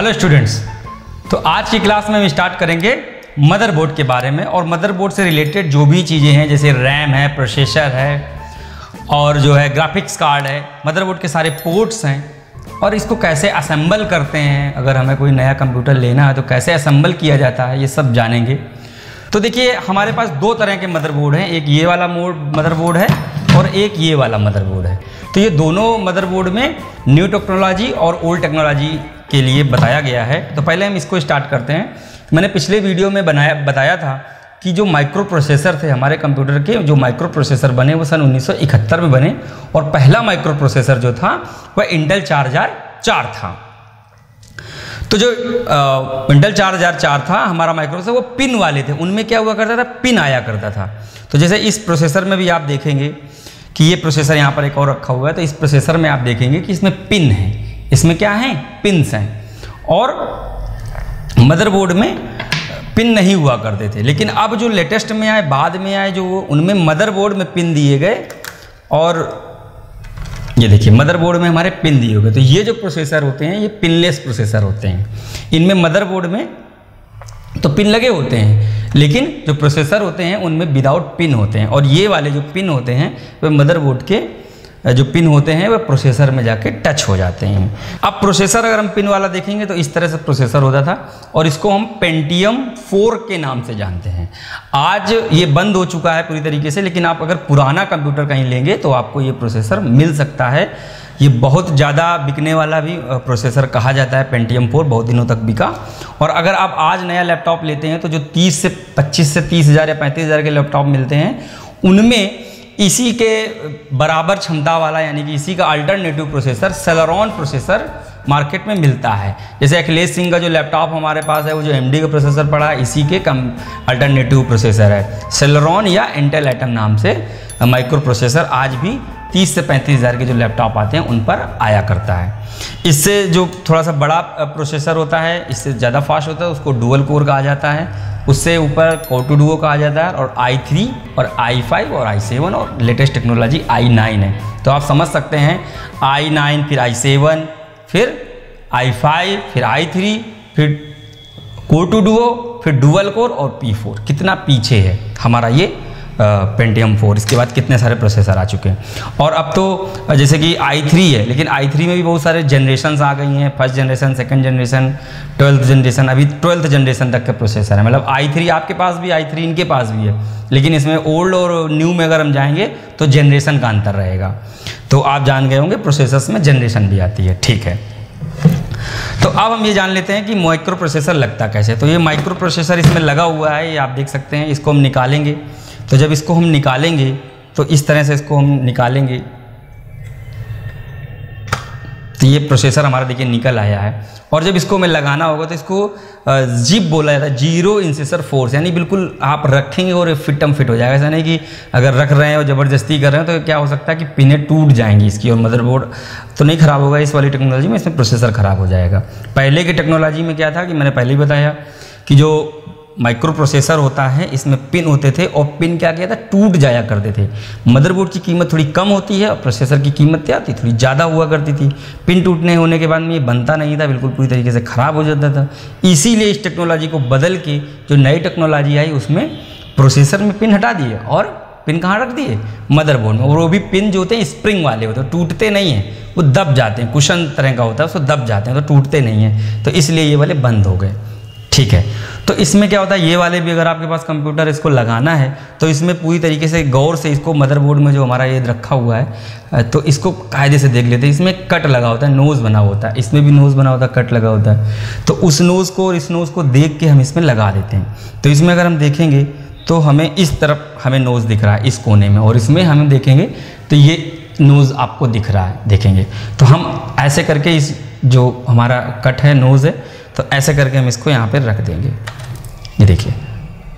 Hello students तो आज की क्लास में हम स्टार्ट करेंगे मदरबोर्ड के बारे में और मदरबोर्ड से रिलेटेड जो भी चीज़ें हैं, जैसे रैम है प्रोसेसर है और जो है ग्राफिक्स कार्ड है मदरबोर्ड के सारे पोर्ट्स हैं और इसको कैसे असेंबल करते हैं, अगर हमें कोई नया कंप्यूटर लेना है तो कैसे असेंबल किया जाता है, ये सब जानेंगे। तो देखिए, हमारे पास दो तरह के मदरबोर्ड हैं, एक ये वाला मोड मदरबोर्ड है और एक ये वाला मदरबोर्ड है। तो ये दोनों मदरबोर्ड में न्यू टेक्नोलॉजी और ओल्ड टेक्नोलॉजी के लिए बताया गया है। तो पहले हम इसको स्टार्ट करते हैं। मैंने पिछले वीडियो में बनाया, बताया था कि जो माइक्रो प्रोसेसर थे हमारे कंप्यूटर के, जो माइक्रो प्रोसेसर बने, वो सन 1971 में बने और पहला माइक्रो प्रोसेसर जो था, वह इंटेल चार हज़ार चार था। तो जो इंटेल चार हज़ार चार था, हमारा माइक्रोसेसर वो पिन वाले थे। उनमें क्या हुआ करता था? पिन आया करता था। तो जैसे इस प्रोसेसर में भी आप देखेंगे कि ये प्रोसेसर यहाँ पर एक और रखा हुआ है तो इस प्रोसेसर में आप देखेंगे कि इसमें पिन है। इसमें क्या है? पिन्स हैं। और मदरबोर्ड में पिन नहीं हुआ करते थे। लेकिन अब जो लेटेस्ट में आए, बाद में आए, जो उनमें मदरबोर्ड में पिन दिए गए, और ये देखिए मदरबोर्ड में हमारे पिन दिए गए तो ये जो प्रोसेसर होते हैं, ये पिनलेस प्रोसेसर होते हैं। इनमें मदरबोर्ड में तो पिन लगे होते हैं, लेकिन जो प्रोसेसर होते हैं, उनमें विदाउट पिन होते हैं। और ये वाले जो पिन होते हैं, वे मदरबोर्ड के जो पिन होते हैं, वह प्रोसेसर में जाके टच हो जाते हैं। अब प्रोसेसर अगर हम पिन वाला देखेंगे तो इस तरह से प्रोसेसर होता था, और इसको हम पेंटियम फोर के नाम से जानते हैं। आज ये बंद हो चुका है पूरी तरीके से, लेकिन आप अगर पुराना कंप्यूटर कहीं लेंगे तो आपको ये प्रोसेसर मिल सकता है। ये बहुत ज़्यादा बिकने वाला भी प्रोसेसर कहा जाता है पेंटियम फोर बहुत दिनों तक बिका। और अगर आप आज नया लैपटॉप लेते हैं तो जो 30 से 25 से तीस हज़ार या पैंतीस हज़ार के लैपटॉप मिलते हैं, उनमें इसी के बराबर क्षमता वाला, यानी कि इसी का alternative processor Celeron processor market में मिलता है। जैसे अखिलेश सिंह का जो लैपटॉप हमारे पास है, वो जो एमडी का प्रोसेसर पड़ा है इसी के कम अल्टरनेटिव प्रोसेसर है। सेलरॉन या इंटेल एटम नाम से माइक्रो प्रोसेसर आज भी 30 से पैंतीस हज़ार के जो लैपटॉप आते हैं, उन पर आया करता है। इससे जो थोड़ा सा बड़ा प्रोसेसर होता है, इससे ज़्यादा फास्ट होता है, उसको डुअल कोर कहा जाता है। उससे ऊपर कोटू डुओ कहा जाता है, और आई थ्री और आई फाइव और आई सेवन और लेटेस्ट टेक्नोलॉजी आई नाइन है। तो आप समझ सकते हैं आई नाइन फिर आई सेवन फिर आई फाइव फिर आई थ्री फिर कोटू डुओ फिर डुअल कोर और पी फोर कितना पीछे है हमारा ये पेंटियम फोर इसके बाद कितने सारे प्रोसेसर आ चुके हैं? और अब तो जैसे कि आई थ्री है, लेकिन आई थ्री में भी बहुत सारे जनरेशन आ गई हैं। First generation second generation twelfth generation अभी ट्वेल्थ जनरेशन तक के प्रोसेसर है। मतलब आई थ्री आपके पास भी आई थ्री इनके पास भी है। लेकिन इसमें ओल्ड और न्यू में अगर हम जाएँगे तो जनरेशन का अंतर रहेगा। तो आप जान गए होंगे प्रोसेसर्स में जनरेशन भी आती है। ठीक है। तो अब हम ये जान लेते हैं कि माइक्रो प्रोसेसर लगता कैसे। तो ये माइक्रो प्रोसेसर इसमें लगा हुआ है, ये आप देख सकते हैं, इसको हम निकालेंगे। तो जब इसको हम निकालेंगे तो इस तरह से इसको हम निकालेंगे। तो ये प्रोसेसर हमारा देखिए निकल आया है। और जब इसको हमें लगाना होगा तो इसको जिप बोला जाता है ज़ीरो इंसेसर फोर्स यानी बिल्कुल आप रखेंगे और फिटम फिट हो जाएगा। ऐसा नहीं कि अगर रख रहे हैं और ज़बरदस्ती कर रहे हैं तो क्या हो सकता है कि पिनें टूट जाएँगी इसकी और मदरबोर्ड तो नहीं ख़राब होगा। इस वाली टेक्नोलॉजी में इसमें प्रोसेसर ख़राब हो जाएगा। पहले की टेक्नोलॉजी में क्या था कि मैंने पहले ही बताया कि जो माइक्रो प्रोसेसर होता है, इसमें पिन होते थे और पिन क्या किया था? टूट जाया करते थे। मदरबोर्ड की कीमत थोड़ी कम होती है और प्रोसेसर की कीमत क्या थी? थोड़ी ज़्यादा हुआ करती थी। पिन टूटने होने के बाद में ये बनता नहीं था, बिल्कुल पूरी तरीके से ख़राब हो जाता था। इसीलिए इस टेक्नोलॉजी को बदल के जो नई टेक्नोलॉजी आई, उसमें प्रोसेसर में पिन हटा दिए और पिन कहाँ रख दिए? मदरबोर्ड में। और वो भी पिन जो होते हैं, स्प्रिंग वाले होते हैं टूटते नहीं हैं। वो दब जाते हैं, कुशन तरह का होता है, उसको दब जाते हैं तो टूटते नहीं हैं। तो इसलिए ये वाले बंद हो गए। ठीक है। तो इसमें क्या होता है, ये वाले भी अगर आपके पास कंप्यूटर इसको लगाना है तो इसमें पूरी तरीके से गौर से इसको मदरबोर्ड में जो हमारा ये रखा हुआ है तो इसको कायदे से देख लेते हैं। इसमें कट लगा होता है नोज़ बना होता है। इसमें भी नोज़ बना होता है कट लगा होता है। तो उस नोज़ को और इस नोज़ को देख के हम इसमें लगा देते हैं। तो इसमें अगर हम देखेंगे तो हमें इस तरफ़ हमें नोज़ दिख रहा है, इस कोने में। और इसमें हम देखेंगे तो ये नोज़ आपको दिख रहा है, देखेंगे। तो हम ऐसे करके इस जो हमारा कट है नोज़ है तो ऐसे करके हम इसको यहाँ पर रख देंगे। ये देखिए,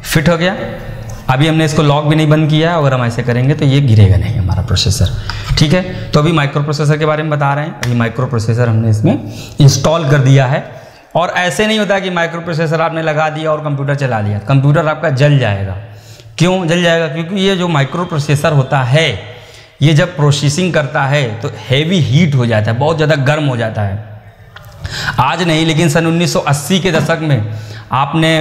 फिट हो गया। अभी हमने इसको लॉक भी नहीं बंद किया है अगर हम ऐसे करेंगे तो ये गिरेगा नहीं हमारा प्रोसेसर ठीक है? तो अभी माइक्रो प्रोसेसर के बारे में बता रहे हैं। अभी माइक्रो प्रोसेसर हमने इसमें इंस्टॉल कर दिया है। और ऐसे नहीं होता कि माइक्रो प्रोसेसर आपने लगा दिया और कंप्यूटर चला लिया। कंप्यूटर आपका जल जाएगा। क्यों जल जाएगा? क्योंकि ये जो माइक्रो प्रोसेसर होता है, ये जब प्रोसेसिंग करता है तो हैवी हीट हो जाता है, बहुत ज़्यादा गर्म हो जाता है। आज नहीं, लेकिन सन 1980 के दशक में आपने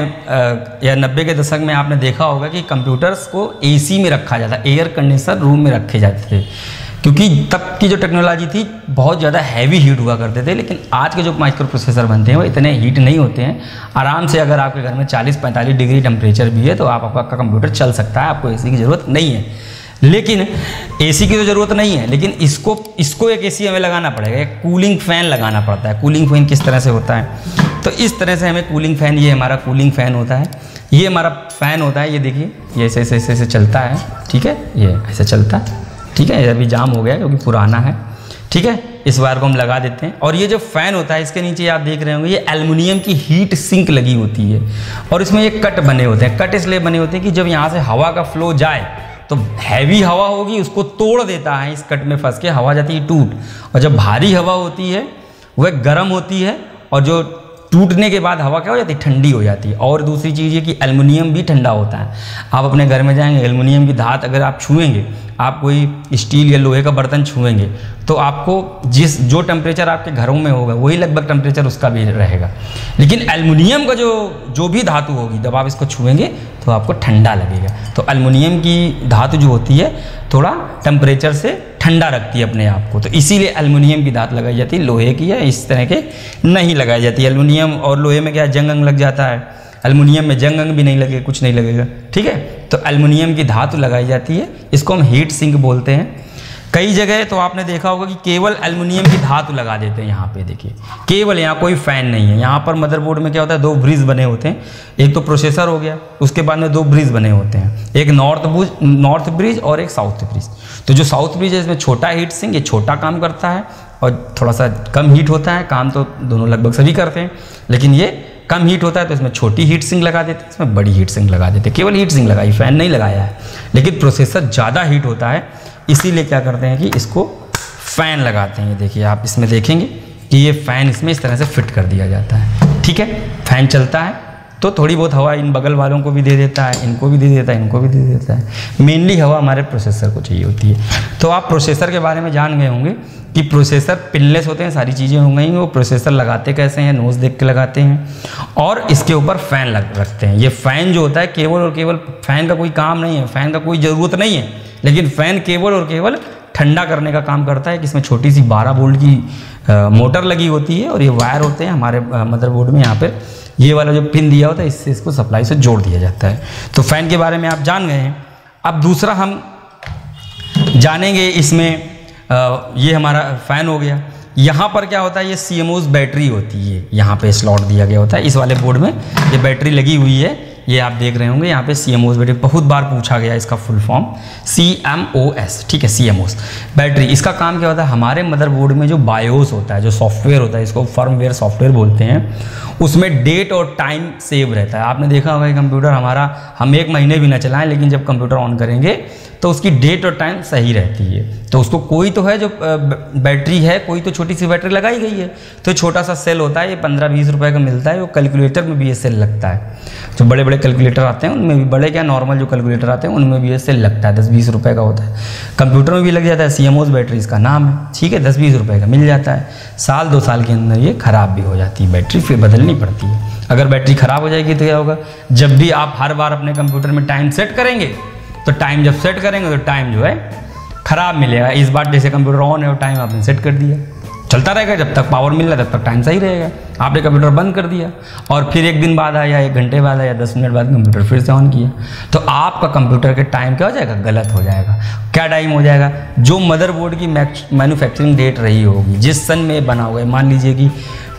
या 90 के दशक में आपने देखा होगा कि कंप्यूटर्स को एसी में रखा जाता एयर कंडीशनर रूम में रखे जाते थे। क्योंकि तब की जो टेक्नोलॉजी थी, बहुत ज़्यादा हैवी हीट हुआ करते थे, लेकिन आज के जो माइक्रो प्रोसेसर बनते हैं, वो इतने हीट नहीं होते हैं। आराम से अगर आपके घर में 40-45 डिग्री टेम्परेचर भी है तो आप आपका कंप्यूटर चल सकता है, आपको एसी की ज़रूरत नहीं है। लेकिन एसी की तो ज़रूरत नहीं है, लेकिन इसको इसको एक एसी हमें लगाना पड़ेगा, एक कूलिंग फ़ैन लगाना पड़ता है। कूलिंग फ़ैन किस तरह से होता है? तो इस तरह से हमें कूलिंग फ़ैन ये हमारा कूलिंग फ़ैन होता है। ये हमारा फ़ैन होता है, ये देखिए, ये ऐसे ऐसे ऐसे ऐसे चलता है, ठीक है? ये ऐसे चलता है ठीक है? अभी जाम हो गया क्योंकि पुराना है, ठीक है? इस वायर को हम लगा देते हैं। और ये जो फ़ैन होता है, इसके नीचे आप देख रहे होंगे, ये एल्युमिनियम की हीट सिंक लगी होती है। और इसमें ये कट बने होते हैं। कट इसलिए बने होते हैं कि जब यहाँ से हवा का फ्लो जाए तो हैवी हवा होगी, उसको तोड़ देता है, इस कट में फंस के, हवा जाती है टूट। और जब भारी हवा होती है वह गर्म होती है, और जो टूटने के बाद हवा क्या हो जाती है? ठंडी हो जाती है। और दूसरी चीज़ ये कि एलुमिनियम भी ठंडा होता है। आप अपने घर में जाएँगे एलुमिनियम की धात अगर आप छुएँगे, आप कोई स्टील या लोहे का बर्तन छुएँगे तो आपको जिस, जो टेम्परेचर आपके घरों में होगा, वही लगभग टेम्परेचर उसका भी रहेगा। लेकिन एलुमिनियम का जो जो भी धातु होगी, जब आप इसको छुएँगे तो आपको ठंडा लगेगा। तो एलुमिनियम की धातु जो होती है, थोड़ा टेम्परेचर से ठंडा रखती है अपने आप को। तो इसीलिए एलुमिनियम की धात लगाई जाती है, लोहे की या इस तरह के नहीं लगाई जाती। एलुमिनियम और लोहे में क्या जंग अंग लग जाता है। एलुमिनियम में जंग अंग भी नहीं लगेगा, कुछ नहीं लगेगा। ठीक है? तो एलुमिनियम की धातु लगाई जाती है, इसको हम हीट सिंक बोलते हैं। कई जगह तो आपने देखा होगा कि केवल एल्युमिनियम की धातु लगा देते हैं यहाँ पे, देखिए। केवल यहाँ कोई फ़ैन नहीं है। यहाँ पर मदरबोर्ड में क्या होता है? दो ब्रिज बने होते हैं। एक तो प्रोसेसर हो गया, उसके बाद में दो ब्रिज बने होते हैं। एक नॉर्थ ब्रिज नॉर्थ ब्रिज और एक साउथ ब्रिज तो जो साउथ ब्रिज है, इसमें छोटा हीट सिंह ये छोटा काम करता है और थोड़ा सा कम हीट होता है। काम तो दोनों लगभग सभी करते हैं। लेकिन ये कम हीट होता है तो इसमें छोटी हीट सिंग लगा देते हैं, इसमें बड़ी हीट सिंग लगा देते हैं। केवल हीट सिंग लगाई फ़ैन नहीं लगाया है। लेकिन प्रोसेसर ज़्यादा हीट होता है। इसीलिए क्या करते हैं कि इसको फ़ैन लगाते हैं। देखिए, आप इसमें देखेंगे कि ये फ़ैन इसमें इस तरह से फिट कर दिया जाता है। ठीक है? फ़ैन चलता है। तो थोड़ी बहुत हवा इन बगल वालों को भी दे देता है इनको भी दे देता है इनको भी दे देता है। मेनली हवा हमारे प्रोसेसर को चाहिए होती है। तो आप प्रोसेसर के बारे में जान गए होंगे कि प्रोसेसर पिनलेस होते हैं सारी चीज़ें हो गई वो प्रोसेसर लगाते कैसे हैं नोज़ देख के लगाते हैं और इसके ऊपर फ़ैन लग रखते हैं। ये फ़ैन जो होता है केवल और केवल फ़ैन का कोई काम नहीं है फ़ैन का कोई ज़रूरत नहीं है लेकिन फ़ैन केवल और केवल ठंडा करने का काम करता है कि इसमें छोटी सी 12 वोल्ट की आ, मोटर लगी होती है और ये वायर होते हैं हमारे मदरबोर्ड में यहाँ पर ये वाला जो पिन दिया होता है, इससे इसको सप्लाई से जोड़ दिया जाता है। तो फ़ैन के बारे में आप जान गए हैं। अब दूसरा हम जानेंगे इसमें ये हमारा फ़ैन हो गया। यहाँ पर क्या होता है, ये सी बैटरी होती है। यहाँ पे स्लॉट दिया गया होता है। इस वाले बोर्ड में ये बैटरी लगी हुई है। ये आप देख रहे होंगे, यहाँ पे सी एम बैटरी बहुत बार पूछा गया इसका full form C M O S ठीक है सी एम ओस बैटरी इसका काम क्या होता है? हमारे मदरबोर्ड में जो बायोस होता है, जो सॉफ्टवेयर होता है, इसको फर्मवेयर सॉफ्टवेयर बोलते हैं, उसमें डेट और टाइम सेव रहता है। आपने देखा होगा कंप्यूटर हमारा, हम एक महीने भी ना चलाएँ, लेकिन जब कंप्यूटर ऑन करेंगे तो उसकी डेट और टाइम सही रहती है। तो उसको कोई तो है जो बैटरी है, कोई तो छोटी सी बैटरी लगाई गई है। तो छोटा सा सेल होता है, ये पंद्रह बीस रुपए का मिलता है, वो कैलकुलेटर में भी ये सेल लगता है। जो बड़े बड़े कैलकुलेटर आते हैं, उनमें भी, बड़े क्या नॉर्मल जो कैलकुलेटर आते हैं, उनमें भी ये सेल लगता है दस बीस रुपये का होता है। कंप्यूटर में भी लग जाता है सी बैटरी इसका नाम है, ठीक है दस बीस रुपये का मिल जाता है। साल, दो साल के अंदर ये ख़राब भी हो जाती है बैटरी फिर बदलनी पड़ती है। अगर बैटरी ख़राब हो जाएगी तो क्या होगा, जब भी आप हर बार अपने कंप्यूटर में टाइम सेट करेंगे तो टाइम जब सेट करेंगे तो टाइम जो है ख़राब मिलेगा। इस बार जैसे कंप्यूटर ऑन है, वो टाइम आपने सेट कर दिया। चलता रहेगा, जब तक पावर मिल रहा है, तब तक टाइम सही रहेगा। आपने कंप्यूटर बंद कर दिया, और फिर एक दिन बाद आया, एक घंटे बाद आया, दस मिनट बाद कंप्यूटर फिर से ऑन किया। तो आपका कंप्यूटर के टाइम क्या हो जाएगा? गलत हो जाएगा। क्या टाइम हो जाएगा? जो मदरबोर्ड की मैन्युफैक्चरिंग डेट रही होगी, जिस सन में बना हुआ है, मान लीजिए कि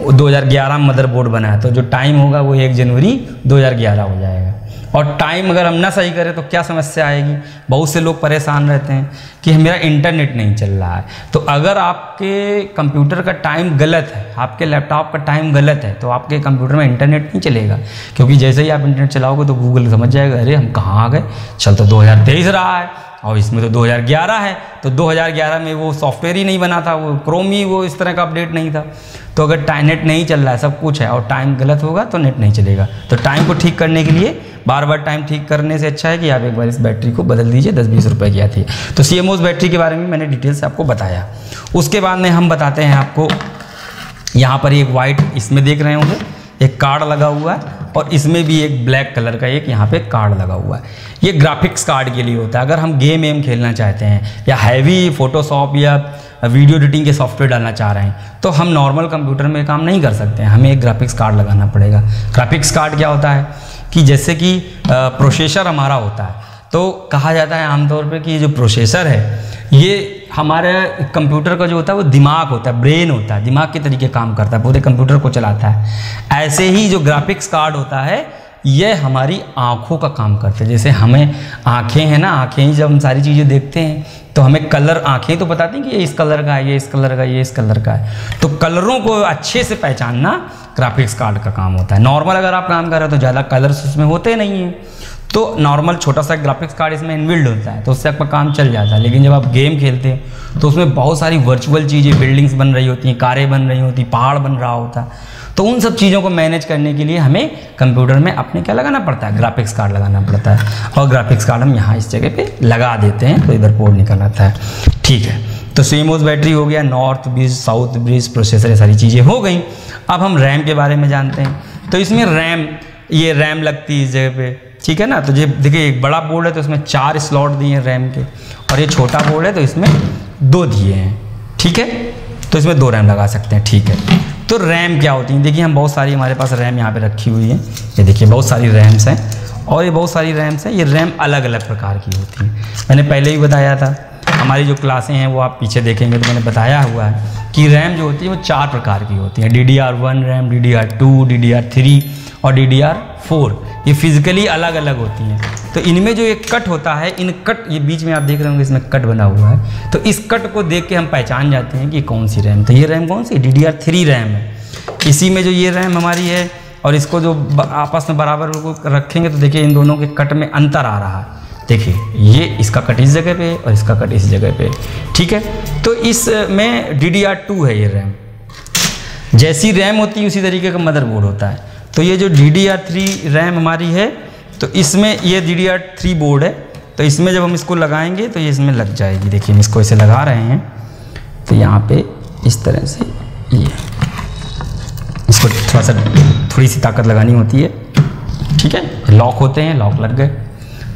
दो 2011 में मदरबोर्ड बना है तो जो टाइम होगा वो एक जनवरी 2011 हो जाएगा। और टाइम अगर हम ना सही करें तो क्या समस्या आएगी? बहुत से लोग परेशान रहते हैं कि मेरा इंटरनेट नहीं चल रहा है। तो अगर आपके कंप्यूटर का टाइम गलत है, आपके लैपटॉप का टाइम गलत है तो आपके कंप्यूटर में इंटरनेट नहीं चलेगा। क्योंकि जैसे ही आप इंटरनेट चलाओगे तो गूगल समझ जाएगा, अरे, हम कहाँ आ गए? चल तो दो हज़ार तेईस रहा है और इसमें तो 2011 है। तो 2011 में वो सॉफ्टवेयर ही नहीं बना था, वो क्रोम ही वो इस तरह का अपडेट नहीं था। तो अगर टाइम नेट नहीं चल रहा है, सब कुछ है, और टाइम गलत होगा तो नेट नहीं चलेगा। तो टाइम को ठीक करने के लिए बार बार टाइम ठीक करने से अच्छा है कि आप एक बार इस बैटरी को बदल दीजिए दस बीस रुपये की आती है। तो सीएमओएस बैटरी के बारे में मैंने डिटेल से आपको बताया। उसके बाद में हम बताते हैं आपको, यहाँ पर एक वाइट इसमें देख रहे होंगे, एक कार्ड लगा हुआ है, और इसमें भी एक ब्लैक कलर का एक यहाँ पे कार्ड लगा हुआ है। ये ग्राफिक्स कार्ड के लिए होता है। अगर हम गेम एम खेलना चाहते हैं, या हैवी फोटोशॉप या वीडियो एडिटिंग के सॉफ्टवेयर डालना चाह रहे हैं। तो हम नॉर्मल कंप्यूटर में काम नहीं कर सकते हैं। हमें एक ग्राफिक्स कार्ड लगाना पड़ेगा। ग्राफिक्स कार्ड क्या होता है कि जैसे कि प्रोसेसर हमारा होता है। तो कहा जाता है आमतौर पर कि जो प्रोसेसर है, ये हमारे कंप्यूटर का जो होता है, वो दिमाग होता है ब्रेन होता है। दिमाग के तरीके काम करता है, पूरे कंप्यूटर को चलाता है। ऐसे ही जो ग्राफिक्स कार्ड होता है ये हमारी आँखों का काम करते हैं। जैसे हमें आँखें हैं ना, आँखें ही जब हम सारी चीज़ें देखते हैं तो हमें कलर, आँखें तो बताती हैं कि ये इस कलर का है, ये इस कलर का ये इस कलर का है। तो कलरों को अच्छे से पहचानना ग्राफिक्स कार्ड का काम होता है। नॉर्मल अगर आप काम कर रहे हो तो ज़्यादा कलर्स उसमें होते नहीं हैं। तो नॉर्मल छोटा सा ग्राफिक्स कार्ड इसमें इनबिल्ड होता है तो उससे आपका काम चल जाता है। लेकिन जब आप गेम खेलते हैं तो उसमें बहुत सारी वर्चुअल चीज़ें बिल्डिंग्स बन रही होती हैं, कारें बन रही होती पहाड़ बन रहा होता है। तो उन सब चीज़ों को मैनेज करने के लिए हमें कंप्यूटर में अपने क्या लगाना पड़ता है? ग्राफिक्स कार्ड लगाना पड़ता है। और ग्राफिक्स कार्ड हम यहाँ इस जगह पे लगा देते हैं तो इधर पोर्ट निकल आता है। ठीक है। तो सीमोस बैटरी हो गया, north bridge, south bridge, processor, ये सारी चीज़ें हो गई। अब हम रैम के बारे में जानते हैं। तो इसमें रैम, ये रैम लगती है इस जगह पे। ठीक है ना? तो ये देखिए, एक बड़ा बोर्ड है तो इसमें चार स्लॉट दिए हैं रैम के। और ये छोटा बोर्ड है तो इसमें दो दिए हैं। ठीक है? तो इसमें दो रैम लगा सकते हैं। ठीक है। तो रैम क्या होती है? देखिए, हम बहुत सारी हमारे पास रैम यहाँ पे रखी हुई है। ये देखिए, बहुत सारी रैम्स हैं और ये बहुत सारी रैम्स हैं। ये रैम अलग अलग प्रकार की होती हैं। मैंने पहले ही बताया था, हमारी जो क्लासें हैं वो आप पीछे देखेंगे तो मैंने बताया हुआ है कि रैम जो होती है वो चार प्रकार की होती है। D D R one RAM D D R two D D R three और डी डी आर फोर ये फिजिकली अलग अलग होती हैं। तो इनमें जो ये कट होता है, इन कट ये बीच में आप देख रहे होंगे इसमें कट बना हुआ है। तो इस कट को देख के हम पहचान जाते हैं कि कौन सी रैम तो ये रैम कौन सी? D D R three RAM है। इसी में जो ये रैम हमारी है और इसको जो आपस में बराबर रखेंगे तो देखिए इन दोनों के कट में अंतर आ रहा है। देखिए, ये इसका कट इस जगह पे और इसका कट इस जगह पे। ठीक है? तो इसमें डी डी आर टू है ये रैम जैसी रैम होती है, उसी तरीके का मदरबोर्ड होता है। तो ये जो D D R three RAM हमारी है तो इसमें ये D D R three board है तो इसमें जब हम इसको लगाएँगे तो ये इसमें लग जाएगी। देखिए, हम इसको ऐसे लगा रहे हैं तो यहाँ पे इस तरह से ये। इसको थोड़ा सा थोड़ी सी ताकत लगानी होती है। ठीक है? लॉक होते हैं लॉक लग गए।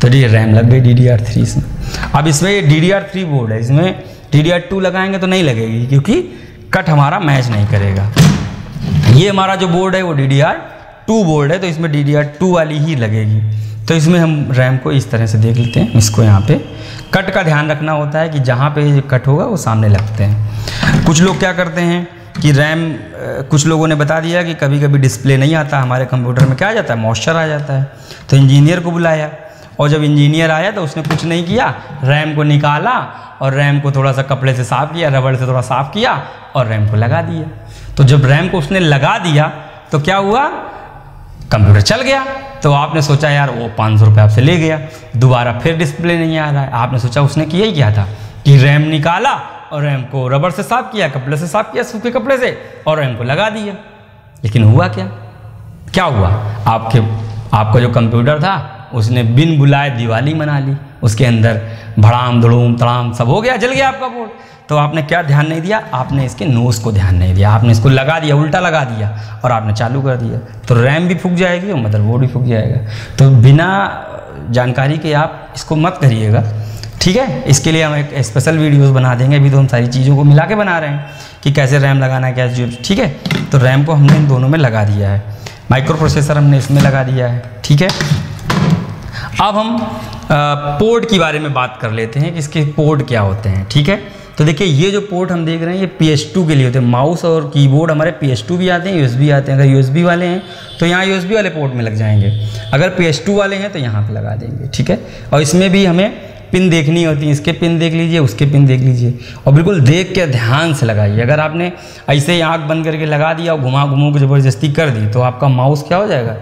तो ये रैम लग गई डी डी आर थ्री इसमें। अब इसमें ये D D R three board है, इसमें डी डी आर टू लगाएँगे तो नहीं लगेगी, क्योंकि कट हमारा मैच नहीं करेगा। ये हमारा जो बोर्ड है, वो D D R two board है तो इसमें डी डी आर टू वाली ही लगेगी। तो इसमें हम रैम को इस तरह से देख लेते हैं, इसको यहाँ पे। कट का ध्यान रखना होता है कि जहाँ पे कट होगा, वो सामने लगते हैं। कुछ लोग क्या करते हैं कि रैम कुछ लोगों ने बता दिया कि कभी कभी डिस्प्ले नहीं आता, हमारे कंप्यूटर में क्या आ जाता है? मॉइस्चर आ जाता है। तो इंजीनियर को बुलाया, और जब इंजीनियर आया तो उसने कुछ नहीं किया। रैम को निकाला, और रैम को थोड़ा सा कपड़े से साफ़ किया, रबड़ से थोड़ा साफ़ किया, और रैम को लगा दिया। तो जब रैम को उसने लगा दिया तो क्या हुआ? कंप्यूटर चल गया। तो आपने सोचा, यार, वो पाँच सौ रुपये आपसे ले गया। दोबारा फिर डिस्प्ले नहीं आ रहा है। आपने सोचा, उसने कि यही किया था कि रैम निकाला और रैम को रबर से साफ़ किया, कपड़े से साफ़ किया, सूखे कपड़े से, और रैम को लगा दिया। लेकिन हुआ क्या? क्या हुआ? आपके, आपका जो कंप्यूटर था उसने बिन बुलाए दिवाली मना ली। उसके अंदर भड़ाम धड़ूम तड़ाम सब हो गया, जल गया आपका बोर्ड तो आपने क्या ध्यान नहीं दिया? आपने इसके नोज़ को ध्यान नहीं दिया। आपने इसको लगा दिया, उल्टा लगा दिया और आपने चालू कर दिया। तो रैम भी फूक जाएगी और मदरबोर्ड भी फूक जाएगा। तो बिना जानकारी के आप इसको मत करिएगा। ठीक है? इसके लिए हम एक स्पेशल वीडियोस बना देंगे। अभी तो हम सारी चीज़ों को मिला के बना रहे हैं कि कैसे रैम लगाना है कैसे ठीक है? तो रैम को हमने इन दोनों में लगा दिया है। माइक्रो प्रोसेसर हमने इसमें लगा दिया है। ठीक है? अब हम पोर्ट की बारे में बात कर लेते हैं कि इसके पोर्ट क्या होते हैं, ठीक है? तो देखिए, ये जो पोर्ट हम देख रहे हैं, ये पी के लिए होते हैं। माउस और कीबोर्ड हमारे पी भी आते हैं यूएसबी आते हैं। अगर यूएसबी वाले हैं तो यहाँ यूएसबी वाले पोर्ट में लग जाएँगे। अगर पी वाले हैं तो यहाँ पे लगा देंगे, ठीक है? और इसमें भी हमें पिन देखनी होती है। इसके पिन देख लीजिए, उसके पिन देख लीजिए। और बिल्कुल देख के ध्यान से लगाइए। अगर आपने ऐसे ही आँख बंद करके लगा दिया और घुमा घुमू के ज़बरदस्ती कर दी तो आपका माउस क्या हो जाएगा?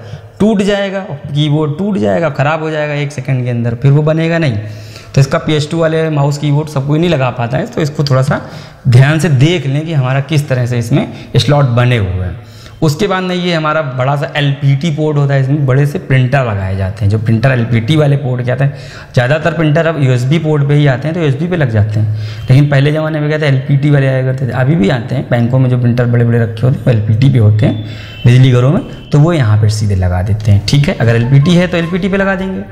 टूट जाएगा कीबोर्ड टूट जाएगा, ख़राब हो जाएगा एक सेकंड के अंदर, फिर वो बनेगा नहीं। तो इसका पी एच टू वाले माउस कीबोर्ड सब कोई नहीं लगा पाता है तो इसको थोड़ा सा ध्यान से देख लें कि हमारा किस तरह से इसमें स्लॉट बने हुए हैं। उसके बाद में ये हमारा बड़ा सा एलपीटी पोर्ट होता है, इसमें बड़े से प्रिंटर लगाए जाते हैं। जो प्रिंटर एलपीटी वाले पोर्ट क्या आते हैं, ज़्यादातर प्रिंटर अब यू पोर्ट पे ही आते हैं तो यू पे लग जाते हैं। लेकिन पहले ज़माने में क्या था एल वाले आया करते थे, अभी भी आते हैं, बैंकों में जो प्रिंटर बड़े बड़े रखे होते हैं, वो एल पे होते हैं, बिजली घरों में। तो वो यहाँ पर सीधे लगा देते हैं, ठीक है? अगर एलपीटी है तो एलपीटी पे लगा देंगे।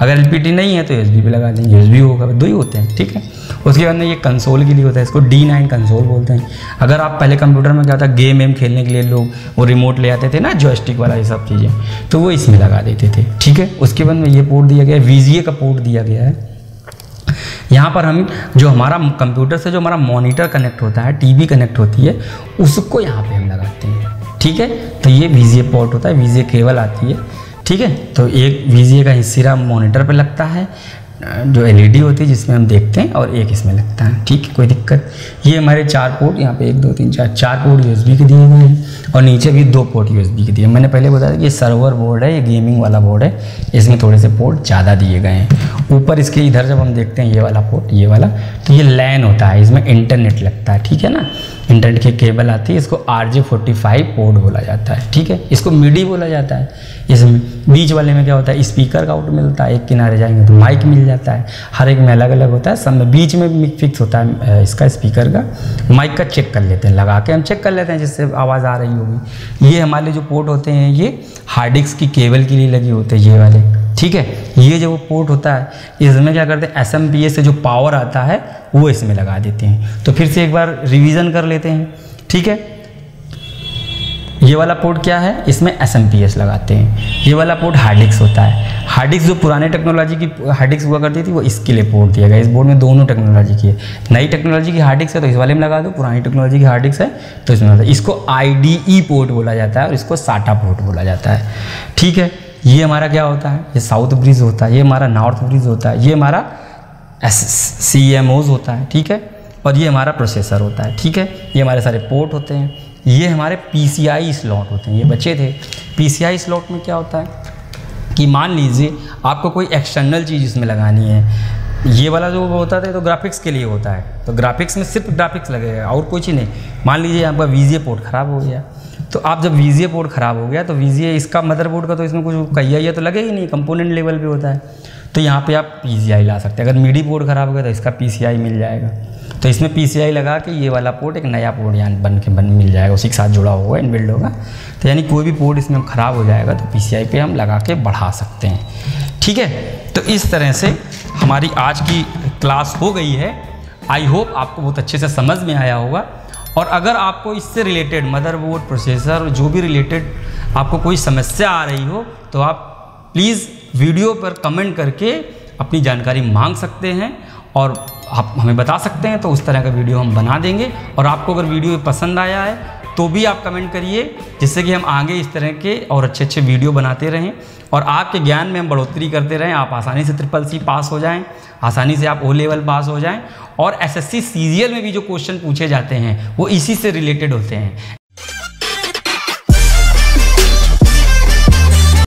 अगर एलपीटी नहीं है तो एस पे लगा देंगे। एस होगा दो ही होते हैं, ठीक है? उसके बाद में ये कंसोल के लिए होता है, इसको डी नाइन कंसोल बोलते हैं। अगर आप पहले कंप्यूटर में क्या है गेम वेम खेलने के लिए लोग वो रिमोट ले आते थे ना जॉयस्टिक वाला ये सब चीज़ें तो वो इसमें लगा देते थे, ठीक है? उसके बाद में ये पोर्ट दिया गया है वीजीए का पोर्ट दिया गया है। यहाँ पर हम जो हमारा कंप्यूटर से जो हमारा मॉनिटर कनेक्ट होता है टीवी कनेक्ट होती है, उसको यहाँ पे हम लगाते हैं। ठीक है? तो ये वीजीए पोर्ट होता है वीजीए केबल आती है, ठीक है? तो एक वीजीए का हिस्सा मॉनिटर पर लगता है, जो एलईडी होती है, जिसमें हम देखते हैं, और एक इसमें लगता है, ठीक है? कोई दिक्कत? ये हमारे चार पोर्ट यहाँ पे एक, दो, तीन, चार चार पोर्ट यूएसबी के दिए गए हैं। और नीचे भी दो पोर्ट यूएसबी के दिए मैंने पहले बताया कि ये सर्वर बोर्ड है, ये गेमिंग वाला बोर्ड है। इसमें थोड़े से पोर्ट ज़्यादा दिए गए हैं। ऊपर इसके इधर जब हम देखते हैं ये वाला पोर्ट ये वाला तो ये लैन होता है। इसमें इंटरनेट लगता है, ठीक है ना? इंटरनेट की केबल आती है, इसको R J forty five port बोला जाता है, ठीक है? इसको मिडी बोला जाता है। इसमें बीच वाले में क्या होता है? स्पीकर का आउट मिलता है, एक किनारे जाएँगे तो माइक मिल जाता है। हर एक में अलग अलग होता है, सब में बीच में फिक्स होता है इसका स्पीकर का। माइक का चेक कर लेते हैं, लगा के हम चेक कर लेते हैं जिससे आवाज़ आ रही होगी। ये हमारे जो पोर्ट होते हैं, ये हार्ड डिस्क की केबल के लिए लगे होते हैं, ये वाले। ठीक है? ये जो पोर्ट होता है, इसमें क्या करते हैं एसएमपीएस से जो पावर आता है, वो इसमें लगा देते हैं। तो फिर से एक बार रिवीजन कर लेते हैं। ठीक है? ये वाला पोर्ट क्या है? इसमें एस लगाते हैं। ये वाला पोर्ट हार्ड हार्डिक्स होता है। हार्ड हार्डिक्स जो पुराने टेक्नोलॉजी की हार्ड हार्डिक्स हुआ करती थी, वो इसके लिए पोर्ट दिया गया। इस बोर्ड में दोनों टेक्नोलॉजी की है। नई टेक्नोलॉजी की हार्ड हार्डिक्स है तो इस वाले में लगा दो। पुरानी टेक्नोलॉजी की हार्डिक्स है तो इसमें लगा इसको आईडीई पोर्ट बोला जाता है और इसको साटा पोर्ट बोला जाता है। ठीक है? ये हमारा क्या होता है? ये साउथ ब्रिज होता है। ये हमारा नॉर्थ ब्रिज होता है। ये हमारा एस सी एम ओज होता है। ठीक है? और ये हमारा प्रोसेसर होता है। ठीक है? ये हमारे सारे पोर्ट होते हैं। ये हमारे पी सी आई स्लॉट होते हैं, ये बचे थे। पी सी आई स्लॉट में क्या होता है कि मान लीजिए आपको कोई एक्सटर्नल चीज़ इसमें लगानी है, ये वाला जो होता है तो ग्राफिक्स के लिए होता है। तो ग्राफिक्स में सिर्फ़ ग्राफिक्स लगेगा, और कुछ ही नहीं। मान लीजिए आपका वीजीए पोर्ट ख़राब हो गया तो आप जब वीजीए पोर्ट ख़राब हो गया तो वीजीए इसका मदरबोर्ड का तो इसमें कुछ कहिया तो लगे ही नहीं कंपोनेंट लेवल पे होता है। तो यहाँ पे आप PCI ला सकते हैं। अगर मीडी बोर्ड ख़राब हो गया तो इसका PCI मिल जाएगा। तो इसमें पीसीआई लगा के ये वाला पोर्ट एक नया पोर्ट यहाँ बन के बन, मिल जाएगा, उसी के साथ जुड़ा हुआ इनबिल्ड होगा। तो यानी कोई भी पोर्ट इसमें ख़राब हो जाएगा तो पीसीआई पे हम लगा के बढ़ा सकते हैं। ठीक है? तो इस तरह से हमारी आज की क्लास हो गई है। आई होप आपको बहुत अच्छे से समझ में आया होगा। और अगर आपको इससे रिलेटेड मदरबोर्ड प्रोसेसर जो भी रिलेटेड आपको कोई समस्या आ रही हो तो आप प्लीज़ वीडियो पर कमेंट करके अपनी जानकारी मांग सकते हैं। और आप हमें बता सकते हैं तो उस तरह का वीडियो हम बना देंगे। और आपको अगर वीडियो पसंद आया है तो भी आप कमेंट करिए, जिससे कि हम आगे इस तरह के और अच्छे अच्छे वीडियो बनाते रहें। और आपके ज्ञान में हम बढ़ोतरी करते रहें, आप आसानी से ट्रिपल सी पास हो जाएँ, आसानी से आप ओ लेवल पास हो जाएँ। और एसएससी सीरियल में भी जो क्वेश्चन पूछे जाते हैं, वो इसी से रिलेटेड होते हैं।